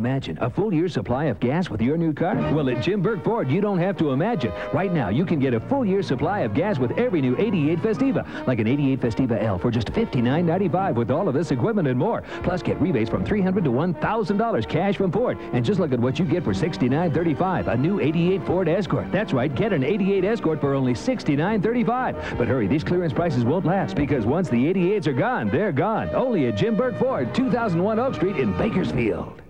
Imagine a full year supply of gas with your new car. Well, at Jim Burke Ford, you don't have to imagine. Right now, you can get a full year supply of gas with every new 88 Festiva, like an 88 Festiva L for just $59.95 with all of this equipment and more. Plus, get rebates from $300 to $1,000 cash from Ford. And just look at what you get for $69.35, a new 88 Ford Escort. That's right, get an 88 Escort for only $69.35. But hurry, these clearance prices won't last because once the 88s are gone, they're gone. Only at Jim Burke Ford, 2001 Oak Street in Bakersfield.